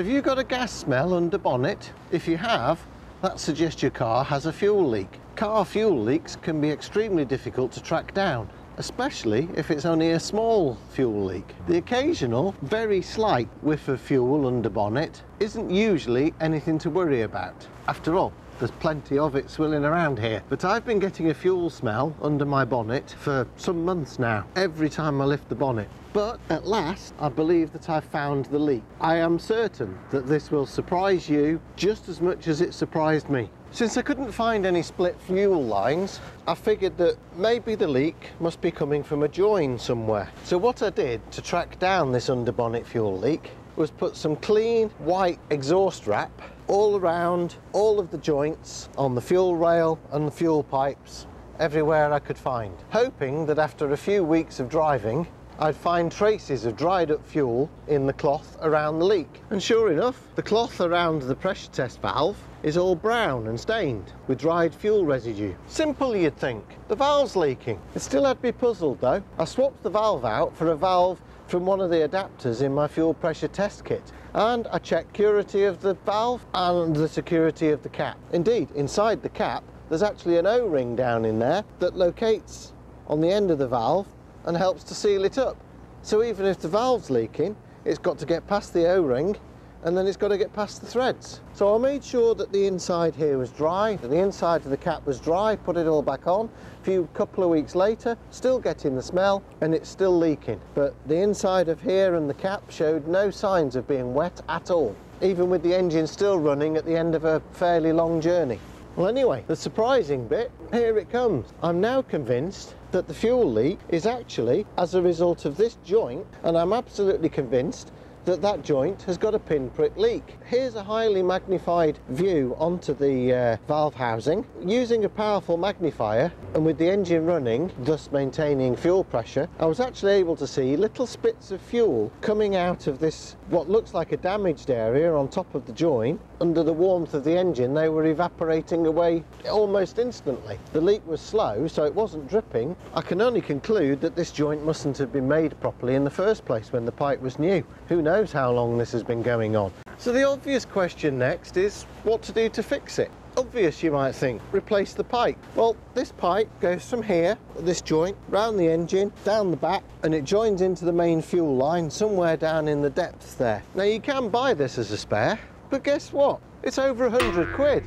Have you got a gas smell under bonnet? If you have, that suggests your car has a fuel leak. Car fuel leaks can be extremely difficult to track down, especially if it's only a small fuel leak. The occasional, very slight whiff of fuel under bonnet isn't usually anything to worry about. After all, there's plenty of it swilling around here. But I've been getting a fuel smell under my bonnet for some months now, every time I lift the bonnet. But at last, I believe that I've found the leak. I am certain that this will surprise you just as much as it surprised me. Since I couldn't find any split fuel lines, I figured that maybe the leak must be coming from a join somewhere. So what I did to track down this underbonnet fuel leak was put some clean white exhaust wrap all around all of the joints on the fuel rail and the fuel pipes everywhere I could find, hoping that after a few weeks of driving I'd find traces of dried up fuel in the cloth around the leak. And sure enough, the cloth around the pressure test valve is all brown and stained with dried fuel residue. Simple you'd think, the valve's leaking. It still had me puzzled though. I swapped the valve out for a valve from one of the adapters in my fuel pressure test kit and I checked security of the valve and the security of the cap. Indeed, inside the cap there's actually an O-ring down in there that locates on the end of the valve and helps to seal it up. So even if the valve's leaking, it's got to get past the O-ring and then it's got to get past the threads. So I made sure that the inside here was dry, that the inside of the cap was dry, put it all back on. A few couple of weeks later, still getting the smell and it's still leaking. But the inside of here and the cap showed no signs of being wet at all, even with the engine still running at the end of a fairly long journey. Well anyway, the surprising bit, here it comes. I'm now convinced that the fuel leak is actually as a result of this joint and I'm absolutely convinced that that joint has got a pinprick leak. Here's a highly magnified view onto the uh, valve housing. Using a powerful magnifier and with the engine running, thus maintaining fuel pressure, I was actually able to see little spits of fuel coming out of this, what looks like a damaged area on top of the joint. Under the warmth of the engine, they were evaporating away almost instantly. The leak was slow, so it wasn't dripping. I can only conclude that this joint mustn't have been made properly in the first place when the pipe was new. Who knows? Knows how long this has been going on. So the obvious question next is what to do to fix it. Obvious you might think, replace the pipe. Well, this pipe goes from here, this joint, round the engine, down the back, and it joins into the main fuel line somewhere down in the depths there. Now you can buy this as a spare, but guess what? It's over a hundred quid.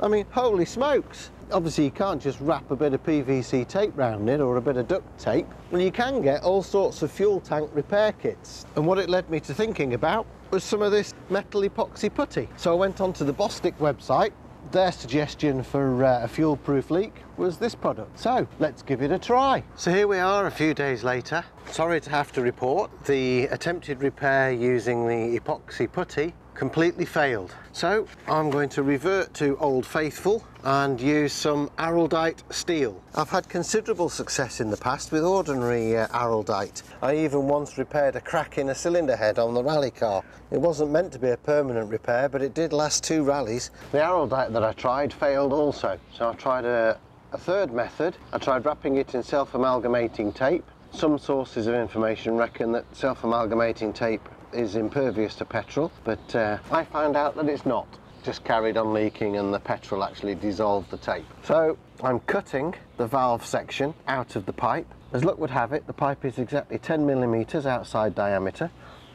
I mean, holy smokes obviously you can't just wrap a bit of PVC tape round it or a bit of duct tape. Well, you can get all sorts of fuel tank repair kits. And what it led me to thinking about was some of this metal epoxy putty. So I went onto the Bostik website. Their suggestion for uh, a fuel-proof leak was this product. So let's give it a try. So here we are a few days later. Sorry to have to report the attempted repair using the epoxy putty completely failed. So I'm going to revert to Old Faithful and use some Araldite steel. I've had considerable success in the past with ordinary uh, Araldite. I even once repaired a crack in a cylinder head on the rally car. It wasn't meant to be a permanent repair, but it did last two rallies. The Araldite that I tried failed also, so I tried a, a third method. I tried wrapping it in self-amalgamating tape. Some sources of information reckon that self-amalgamating tape is impervious to petrol, but uh, I found out that it's not. Just carried on leaking and the petrol actually dissolved the tape. So I'm cutting the valve section out of the pipe. As luck would have it, the pipe is exactly 10 millimeters outside diameter.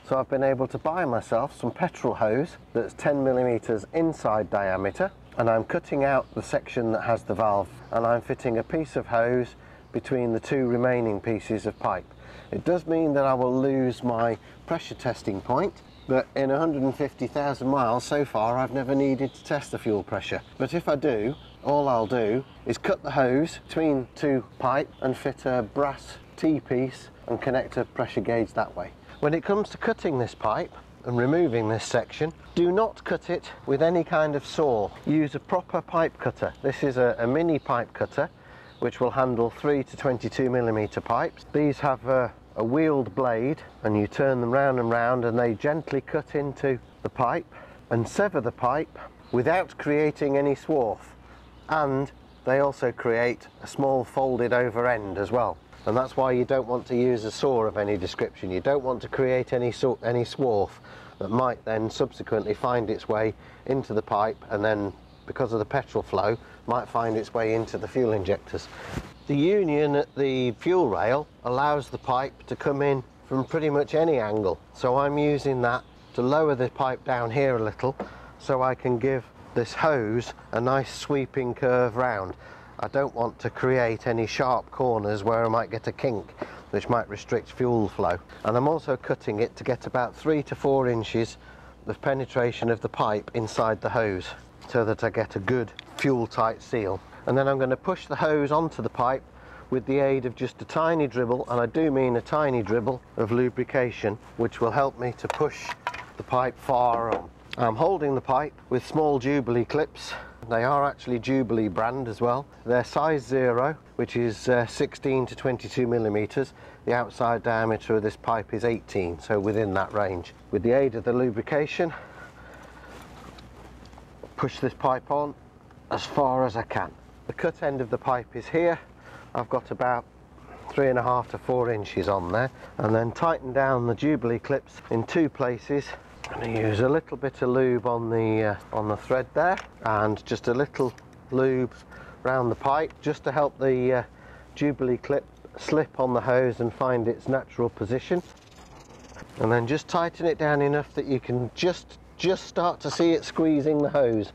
So I've been able to buy myself some petrol hose that's 10 millimeters inside diameter and I'm cutting out the section that has the valve and I'm fitting a piece of hose between the two remaining pieces of pipe. It does mean that I will lose my pressure testing point, but in 150,000 miles so far I've never needed to test the fuel pressure. But if I do, all I'll do is cut the hose between two pipe and fit a brass T-piece and connect a pressure gauge that way. When it comes to cutting this pipe, and removing this section, do not cut it with any kind of saw. Use a proper pipe cutter. This is a, a mini pipe cutter which will handle 3 to 22 millimeter pipes. These have a, a wheeled blade and you turn them round and round and they gently cut into the pipe and sever the pipe without creating any swarf and they also create a small folded over end as well. and that's why you don't want to use a saw of any description. You don't want to create any, sort, any swarf that might then subsequently find its way into the pipe and then because of the petrol flow might find its way into the fuel injectors. The union at the fuel rail allows the pipe to come in from pretty much any angle so I'm using that to lower the pipe down here a little so I can give this hose a nice sweeping curve round. I don't want to create any sharp corners where I might get a kink which might restrict fuel flow. And I'm also cutting it to get about three to four inches of penetration of the pipe inside the hose so that I get a good fuel tight seal. And then I'm going to push the hose onto the pipe with the aid of just a tiny dribble, and I do mean a tiny dribble of lubrication, which will help me to push the pipe far on. I'm holding the pipe with small Jubilee clips. They are actually Jubilee brand as well. They're size zero, which is uh, 16 to 22 millimeters. The outside diameter of this pipe is 18, so within that range. With the aid of the lubrication, push this pipe on as far as I can. The cut end of the pipe is here. I've got about three and a half to four inches on there and then tighten down the Jubilee clips in two places I'm going to use a little bit of lube on the uh, on the thread there and just a little lube around the pipe just to help the uh, Jubilee clip slip on the hose and find its natural position and then just tighten it down enough that you can just just start to see it squeezing the hose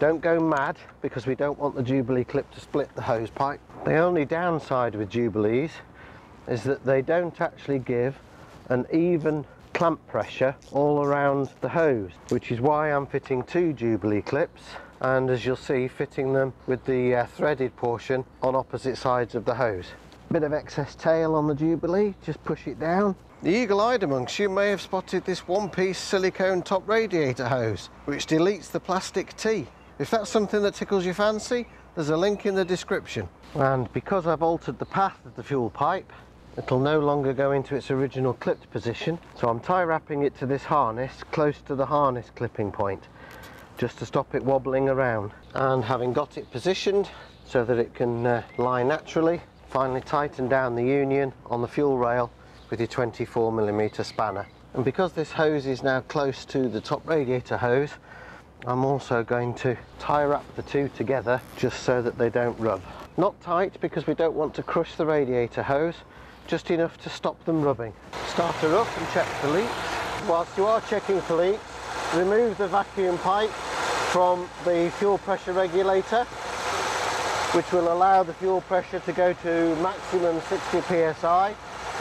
don't go mad because we don't want the Jubilee clip to split the hose pipe the only downside with Jubilees is that they don't actually give an even clamp pressure all around the hose which is why I'm fitting two Jubilee clips and as you'll see fitting them with the uh, threaded portion on opposite sides of the hose. Bit of excess tail on the Jubilee, just push it down. The eagle-eyed amongst you may have spotted this one-piece silicone top radiator hose which deletes the plastic T. If that's something that tickles your fancy, there's a link in the description. And because I've altered the path of the fuel pipe, it'll no longer go into its original clipped position. So I'm tie wrapping it to this harness close to the harness clipping point just to stop it wobbling around. And having got it positioned so that it can uh, lie naturally finally tighten down the union on the fuel rail with your 24 millimeter spanner. And because this hose is now close to the top radiator hose I'm also going to tie wrap the two together just so that they don't rub not tight because we don't want to crush the radiator hose just enough to stop them rubbing. Start her up and check for leaks. Whilst you are checking for leaks, remove the vacuum pipe from the fuel pressure regulator which will allow the fuel pressure to go to maximum 60 psi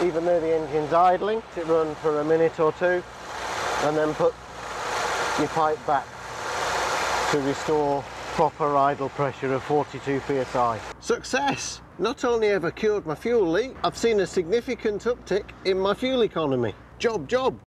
even though the engine's idling. Let It run for a minute or two and then put your pipe back to restore proper idle pressure of 42 psi. Success! Not only have I cured my fuel leak, I've seen a significant uptick in my fuel economy. Job, job!